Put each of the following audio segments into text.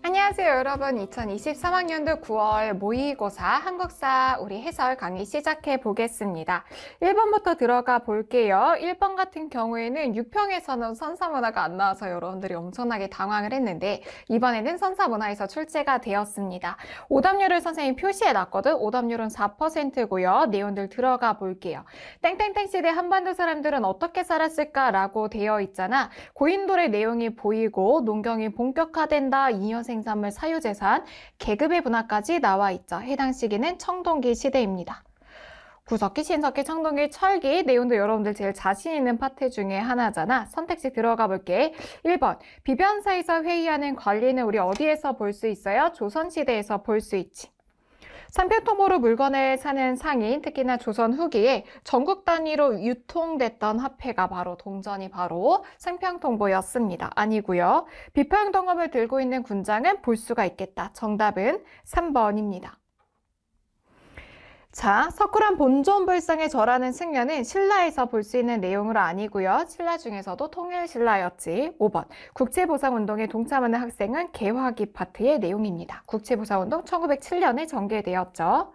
안녕하세요 여러분. 2023학년도 9월 모의고사 한국사 우리 해설 강의 시작해 보겠습니다. 1번부터 들어가 볼게요. 1번 같은 경우에는 6평에서는 선사문화가 안 나와서 여러분들이 엄청나게 당황을 했는데 이번에는 선사문화에서 출제가 되었습니다. 오답률을 선생님 표시해 놨거든? 오답률은 4%고요. 내용들 들어가 볼게요. 땡땡땡 시대 한반도 사람들은 어떻게 살았을까 라고 되어 있잖아. 고인돌의 내용이 보이고 농경이 본격화된다. 2년 생산물 사유재산, 계급의 분화까지 나와 있죠. 해당 시기는 청동기 시대입니다. 구석기, 신석기, 청동기, 철기 내용도 여러분들 제일 자신 있는 파트 중에 하나잖아. 선택지 들어가 볼게. 1번 비변사에서 회의하는 관리는 우리 어디에서 볼 수 있어요? 조선시대에서 볼 수 있지. 상표통보로 물건을 사는 상인, 특히나 조선 후기에 전국 단위로 유통됐던 화폐가 바로 동전이 바로 상평통보였습니다. 아니고요. 비평동검을 들고 있는 군장은 볼 수가 있겠다. 정답은 3번입니다. 자, 석굴암 본존불상에 절하는 승려는 신라에서 볼 수 있는 내용으로 아니고요. 신라 중에서도 통일신라였지. 5번. 국제보상운동에 동참하는 학생은 개화기 파트의 내용입니다. 국제보상운동 1907년에 전개되었죠.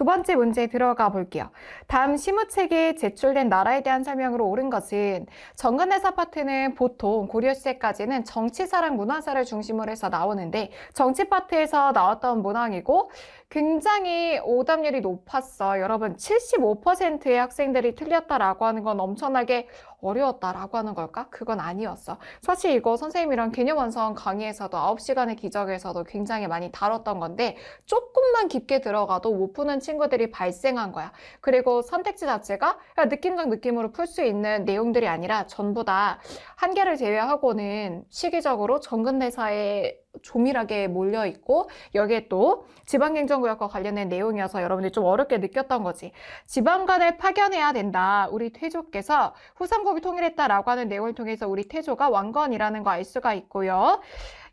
두 번째 문제 들어가 볼게요. 다음 시무책에 제출된 나라에 대한 설명으로 옳은 것은 정근대사 파트는 보통 고려 시대까지는 정치사랑 문화사를 중심으로 해서 나오는데 정치 파트에서 나왔던 문항이고 굉장히 오답률이 높았어. 여러분 75%의 학생들이 틀렸다라고 하는 건 엄청나게 어려웠다라고 하는 걸까? 그건 아니었어. 사실 이거 선생님이랑 개념 완성 강의에서도 9시간의 기적에서도 굉장히 많이 다뤘던 건데 조금만 깊게 들어가도 못 푸는 친구들이 발생한 거야. 그리고 선택지 자체가 느낌적 느낌으로 풀 수 있는 내용들이 아니라 전부 다 한 개를 제외하고는 시기적으로 정근대사의 조밀하게 몰려 있고 여기에 또 지방행정구역과 관련된 내용이어서 여러분들이 좀 어렵게 느꼈던 거지. 지방간을 파견해야 된다. 우리 태조께서 후삼국이 통일했다라고 하는 내용을 통해서 우리 태조가 왕건이라는 거 알 수가 있고요.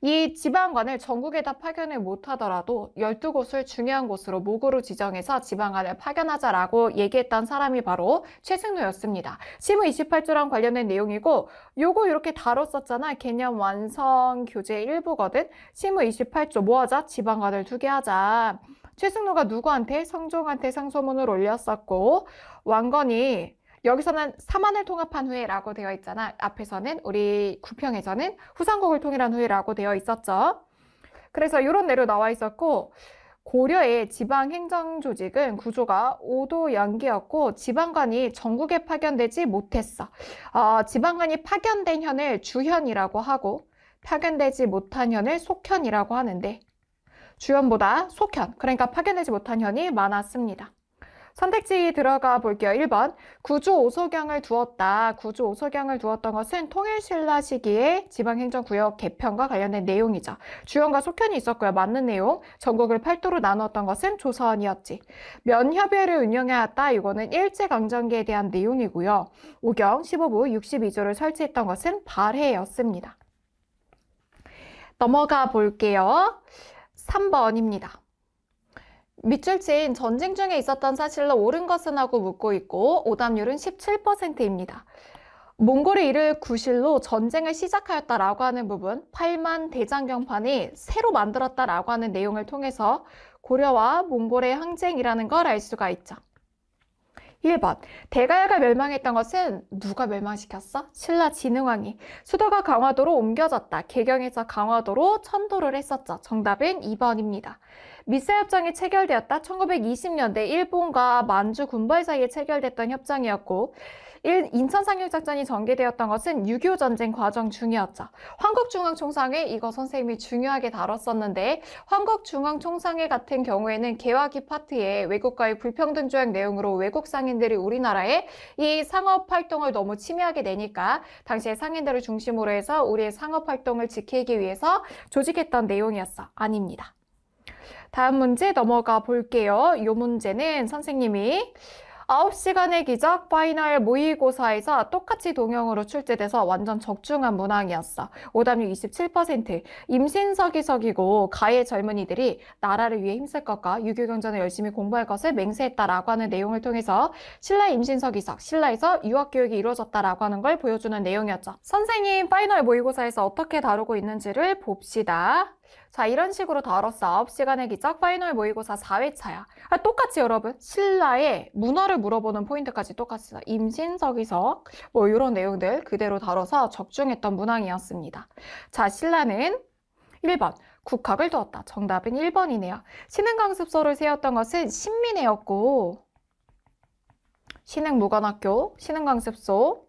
이 지방관을 전국에다 파견을 못하더라도 12곳을 중요한 곳으로 목으로 지정해서 지방관을 파견하자라고 얘기했던 사람이 바로 최승로였습니다. 시무 28조랑 관련된 내용이고 요거 이렇게 다뤘었잖아. 개념 완성 교재 일부거든. 시무 28조 뭐 하자? 지방관을 두 개 하자. 최승로가 누구한테? 성종한테 상소문을 올렸었고 왕건이 여기서는 사만을 통합한 후에라고 되어 있잖아. 앞에서는 우리 구평에서는 후삼국을 통일한 후에라고 되어 있었죠. 그래서 이런 내로 나와 있었고 고려의 지방 행정 조직은 구조가 5도 양기였고 지방관이 전국에 파견되지 못했어. 어, 지방관이 파견된 현을 주현이라고 하고 파견되지 못한 현을 속현이라고 하는데 주현보다 속현, 그러니까 파견되지 못한 현이 많았습니다. 선택지 들어가 볼게요. 1번 구조 오소경을 두었다. 구조 오소경을 두었던 것은 통일신라 시기의 지방행정구역 개편과 관련된 내용이죠. 주연과 속현이 있었고요. 맞는 내용. 전국을 팔도로 나누었던 것은 조선이었지. 면협의를 운영해왔다. 이거는 일제강점기에 대한 내용이고요. 오경 15부 62조를 설치했던 것은 발해였습니다. 넘어가 볼게요. 3번입니다. 밑줄친 전쟁 중에 있었던 사실로 옳은 것은 하고 묻고 있고 오답률은 17%입니다. 몽골의 이를 구실로 전쟁을 시작하였다라고 하는 부분 8만 대장경판이 새로 만들었다라고 하는 내용을 통해서 고려와 몽골의 항쟁이라는 걸 알 수가 있죠. 1번 대가야가 멸망했던 것은 누가 멸망시켰어? 신라 진흥왕이 수도가 강화도로 옮겨졌다. 개경에서 강화도로 천도를 했었죠. 정답은 2번입니다. 미세협정이 체결되었다. 1920년대 일본과 만주 군벌 사이에 체결됐던 협정이었고 인천 상륙작전이 전개되었던 것은 6.25 전쟁 과정 중이었죠. 한국중앙총상회 이거 선생님이 중요하게 다뤘었는데 한국중앙총상회 같은 경우에는 개화기 파트에 외국과의 불평등 조약 내용으로 외국 상인들이 우리나라에 이 상업 활동을 너무 침해하게 되니까 당시에 상인들을 중심으로 해서 우리의 상업 활동을 지키기 위해서 조직했던 내용이었어. 아닙니다. 다음 문제 넘어가 볼게요. 이 문제는 선생님이 9시간의 기적 파이널 모의고사에서 똑같이 동영으로 출제돼서 완전 적중한 문항이었어. 오답률 27%. 임신서기석이고 가해 젊은이들이 나라를 위해 힘쓸 것과 유교경전을 열심히 공부할 것을 맹세했다라고 하는 내용을 통해서 신라 임신서기석, 신라에서 유학교육이 이루어졌다라고 하는 걸 보여주는 내용이었죠. 선생님 final 모의고사에서 어떻게 다루고 있는지를 봅시다. 자, 이런 식으로 다뤘어. 9시간의 기적 final 모의고사 4회차야. 아, 똑같이 여러분. 신라의 문화를 물어보는 포인트까지 똑같습니다. 임신서기석, 뭐 이런 내용들 그대로 다뤄서 적중했던 문항이었습니다. 자, 신라는 1번. 국학을 두었다. 정답은 1번이네요. 신흥강습소를 세웠던 것은 신민회였고, 신흥무관학교, 신흥강습소,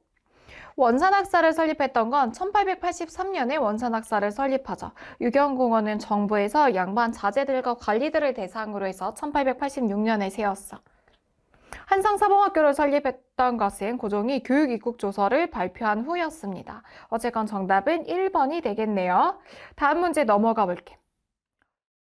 원산학사를 설립했던 건 1883년에 원산학사를 설립하죠. 유경공원은 정부에서 양반 자제들과 관리들을 대상으로 해서 1886년에 세웠어. 한상사범학교를 설립했던 것은 고종이 교육입국 조서를 발표한 후였습니다. 어쨌건 정답은 1번이 되겠네요. 다음 문제 넘어가 볼게.